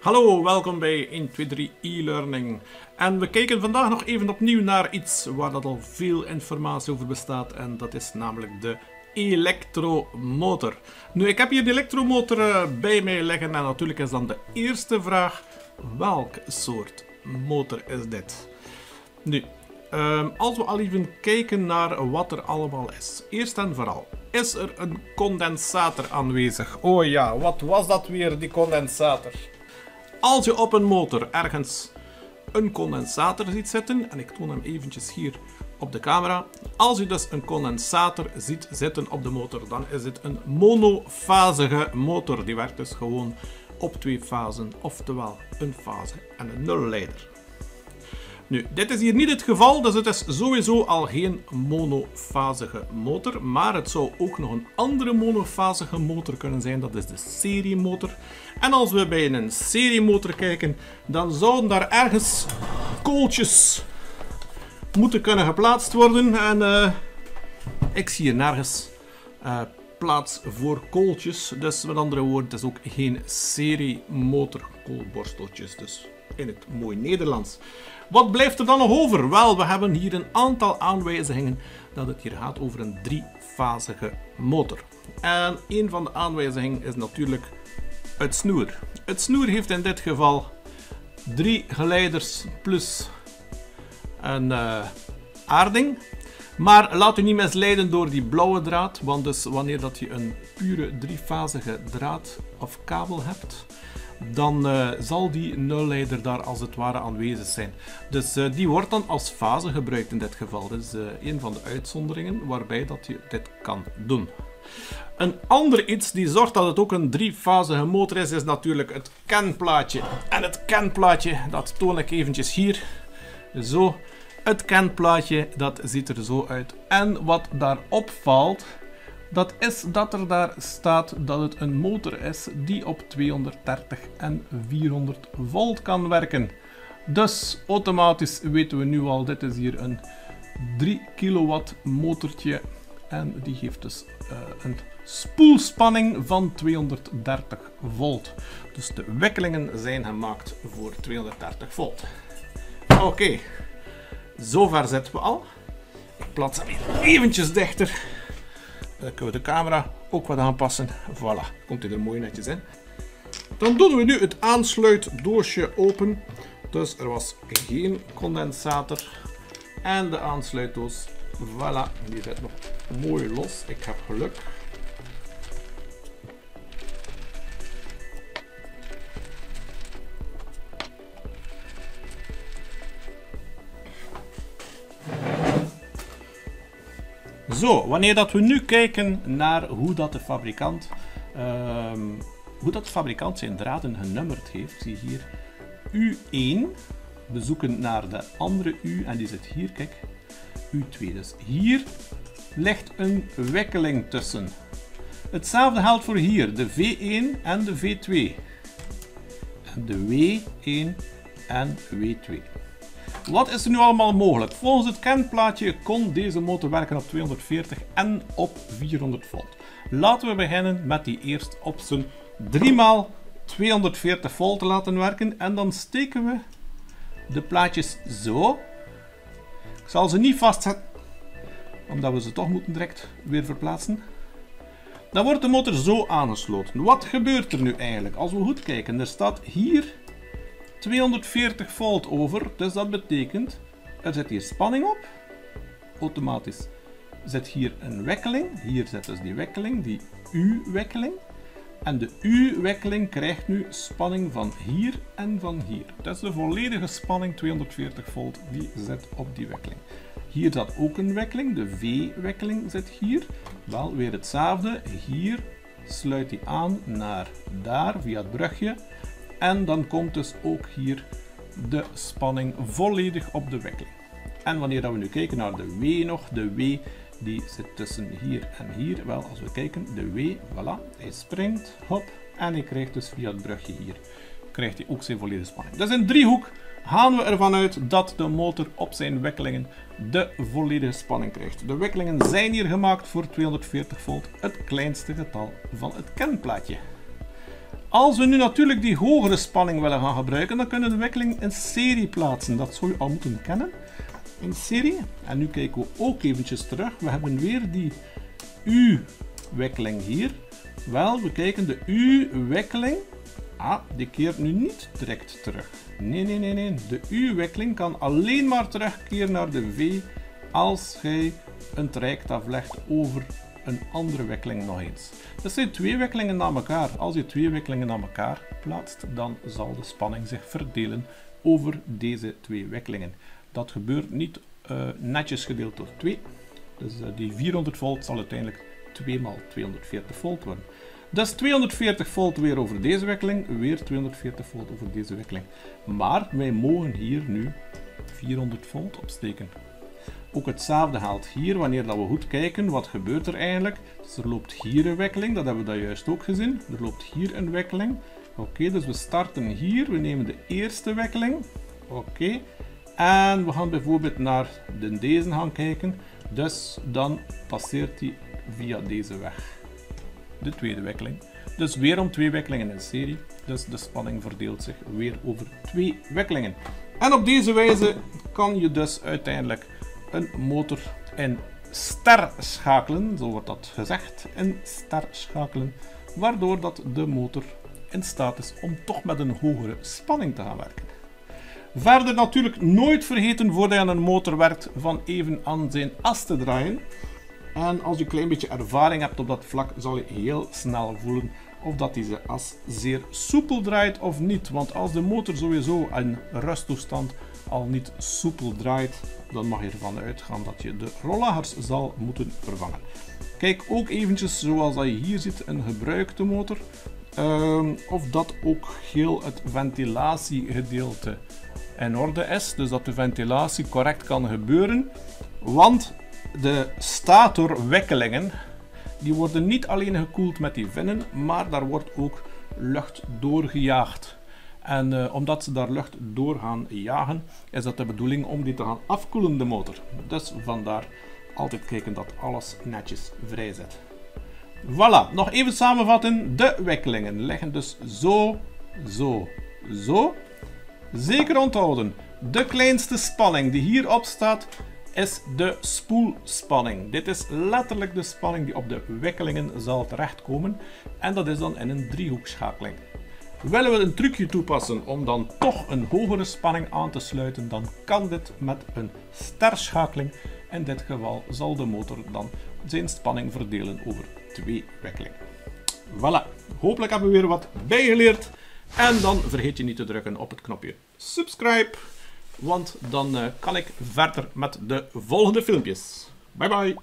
Hallo, welkom bij 123 e-learning. En we kijken vandaag nog even opnieuw naar iets waar dat al veel informatie over bestaat. En dat is namelijk de elektromotor. Nu, ik heb hier de elektromotor eh, bij mij liggen. En natuurlijk is dan de eerste vraag, welk soort motor is dit? Nu, ehm, als we al even kijken naar wat er allemaal is. Eerst en vooral, is er een condensator aanwezig? Oh ja, wat was dat weer, die condensator? Als je op een motor ergens een condensator ziet zitten, en ik toon hem eventjes hier op de camera. Als je dus een condensator ziet zitten op de motor, dan is het een monofasige motor. Die werkt dus gewoon op twee fasen, oftewel een fase en een nulleider. Nu, dit is hier niet het geval, dus het is sowieso al geen monofasige motor. Maar het zou ook nog een andere monofasige motor kunnen zijn, dat is de seriemotor. En als we bij een seriemotor kijken, dan zouden daar ergens kooltjes moeten kunnen geplaatst worden. En uh, ik zie hier nergens uh, plaats voor kooltjes. Dus met andere woorden, het is ook geen seriemotor koolborsteltjes. Dus in het mooi Nederlands. Wat blijft er dan nog over? Wel, we hebben hier een aantal aanwijzingen dat het hier gaat over een driefasige motor. En een van de aanwijzingen is natuurlijk het snoer. Het snoer heeft in dit geval drie geleiders plus een uh, aarding. Maar laat u niet misleiden door die blauwe draad, want dus wanneer dat je een pure driefasige draad of kabel hebt, dan uh, zal die nulleider daar als het ware aanwezig zijn. Dus uh, die wordt dan als fase gebruikt in dit geval. Dat is uh, een van de uitzonderingen waarbij dat je dit kan doen. Een ander iets die zorgt dat het ook een driefasige motor is, is natuurlijk het kenplaatje. En het kenplaatje, dat toon ik eventjes hier. Zo. Het kenplaatje, dat ziet er zo uit. En wat daar opvalt, dat is dat er daar staat dat het een motor is die op 230 en 400 volt kan werken. Dus automatisch weten we nu al, dit is hier een 3 kilowatt motortje en die geeft dus uh, een spoelspanning van 230 volt. Dus de wikkelingen zijn gemaakt voor 230 volt. Oké, okay. zover zitten we al. Ik plaats hem hier eventjes dichter. Dan kunnen we de camera ook wat aanpassen. Voilà, komt hij er mooi netjes in. Dan doen we nu het aansluitdoosje open. Dus er was geen condensator. En de aansluitdoos, voilà, die zit nog mooi los. Ik heb geluk. Zo, wanneer dat we nu kijken naar hoe dat de fabrikant, um, hoe dat de fabrikant zijn draden genummerd heeft, zie hier U1. We zoeken naar de andere U en die zit hier, kijk, U2. Dus hier ligt een wikkeling tussen. Hetzelfde geldt voor hier, de V1 en de V2. En de W1 en W2. Wat is er nu allemaal mogelijk? Volgens het kenplaatje kon deze motor werken op 240 en op 400 volt. Laten we beginnen met die eerst op zijn 3x 240 volt te laten werken. En dan steken we de plaatjes zo. Ik zal ze niet vastzetten, omdat we ze toch moeten direct weer verplaatsen. Dan wordt de motor zo aangesloten. Wat gebeurt er nu eigenlijk? Als we goed kijken, er staat hier 240 volt over, dus dat betekent, er zit hier spanning op, automatisch zit hier een wekkeling, hier zit dus die wekkeling, die U-wekkeling, en de U-wekkeling krijgt nu spanning van hier en van hier. Dat is de volledige spanning 240 volt, die zit op die wekkeling. Hier zat ook een wekkeling, de V-wekkeling zit hier. Wel weer hetzelfde, hier sluit die aan naar daar via het brugje. En dan komt dus ook hier de spanning volledig op de wekkeling. En wanneer we nu kijken naar de W nog, de W die zit tussen hier en hier. Wel, als we kijken, de W, voilà, hij springt, hop, en hij krijgt dus via het brugje hier, krijgt hij ook zijn volledige spanning. Dus in driehoek gaan we ervan uit dat de motor op zijn wekkelingen de volledige spanning krijgt. De wekkelingen zijn hier gemaakt voor 240 volt, het kleinste getal van het kenplaatje. Als we nu natuurlijk die hogere spanning willen gaan gebruiken, dan kunnen we de wekkeling in serie plaatsen. Dat zou je al moeten kennen. In serie. En nu kijken we ook eventjes terug. We hebben weer die U-wekkeling hier. Wel, we kijken de U-wekkeling. Ah, die keert nu niet direct terug. Nee, nee, nee, nee. De U-wekkeling kan alleen maar terugkeren naar de V als gij een traject aflegt over een andere wekkeling nog eens. Dat zijn twee wekkelingen na elkaar. Als je twee wekkelingen na elkaar plaatst, dan zal de spanning zich verdelen over deze twee wekkelingen. Dat gebeurt niet uh, netjes gedeeld door 2. Dus uh, die 400 volt zal uiteindelijk 2 maal 240 volt worden. Dus 240 volt weer over deze wekkeling, weer 240 volt over deze wekkeling. Maar wij mogen hier nu 400 volt opsteken. Ook hetzelfde geldt hier, wanneer dat we goed kijken, wat gebeurt er eigenlijk? Dus er loopt hier een wekkeling, dat hebben we dat juist ook gezien. Er loopt hier een wekkeling. Oké, dus we starten hier, we nemen de eerste wekkeling. Oké, en we gaan bijvoorbeeld naar de deze gaan kijken. Dus dan passeert hij via deze weg. De tweede wekkeling. Dus weer om twee wekkelingen in serie. Dus de spanning verdeelt zich weer over twee wekkelingen. En op deze wijze kan je dus uiteindelijk een motor in ster schakelen, zo wordt dat gezegd, in ster schakelen, waardoor dat de motor in staat is om toch met een hogere spanning te gaan werken. Verder natuurlijk nooit vergeten voordat je aan een motor werkt van even aan zijn as te draaien. En als je een klein beetje ervaring hebt op dat vlak, zal je heel snel voelen of dat deze as zeer soepel draait of niet. Want als de motor sowieso in rusttoestand al niet soepel draait, dan mag je ervan uitgaan dat je de rollagers zal moeten vervangen. Kijk ook eventjes zoals dat je hier ziet een gebruikte motor. Ehm, of dat ook heel het ventilatiegedeelte in orde is. Dus dat de ventilatie correct kan gebeuren. Want de statorwekkelingen die worden niet alleen gekoeld met die vinnen, maar daar wordt ook lucht doorgejaagd. En uh, omdat ze daar lucht door gaan jagen, is dat de bedoeling om die te gaan afkoelen, de motor. Dus vandaar altijd kijken dat alles netjes vrij zit. Voilà, nog even samenvatten. De wekkelingen liggen dus zo, zo, zo. Zeker onthouden, de kleinste spanning die hierop staat, is de spoelspanning. Dit is letterlijk de spanning die op de wekkelingen zal terechtkomen. En dat is dan in een driehoekschakeling. Willen we een trucje toepassen om dan toch een hogere spanning aan te sluiten, dan kan dit met een sterschakeling. In dit geval zal de motor dan zijn spanning verdelen over twee wekkelingen. Voilà, hopelijk hebben we weer wat bijgeleerd. En dan vergeet je niet te drukken op het knopje subscribe, want dan eh, kan ik verder met de volgende filmpjes. Bye bye!